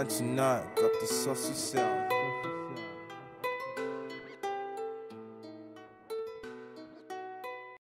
Imagine I got the saucy sound.